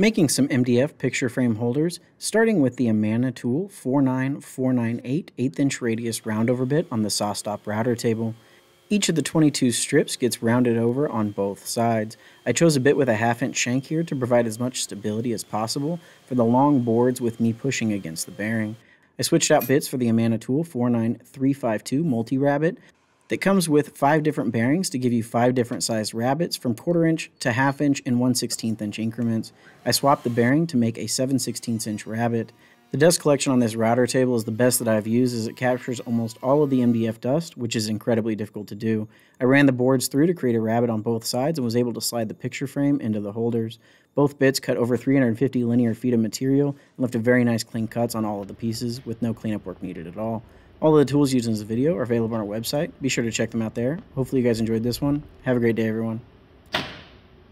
Making some MDF picture frame holders, starting with the Amana tool 49498 8th inch radius roundover bit on the SawStop router table. Each of the 22 strips gets rounded over on both sides. I chose a bit with a half inch shank here to provide as much stability as possible for the long boards with me pushing against the bearing. I switched out bits for the Amana Tool 49352 Multi-Rabbet that comes with five different bearings to give you five different sized rabbets from quarter inch to half inch and 1 16th inch increments. I swapped the bearing to make a 7 16th inch rabbet. The dust collection on this router table is the best that I've used as it captures almost all of the MDF dust, which is incredibly difficult to do. I ran the boards through to create a rabbet on both sides and was able to slide the picture frame into the holders. Both bits cut over 350 linear feet of material and left a very nice clean cuts on all of the pieces with no cleanup work needed at all. All of the tools used in this video are available on our website. Be sure to check them out there. Hopefully you guys enjoyed this one. Have a great day everyone.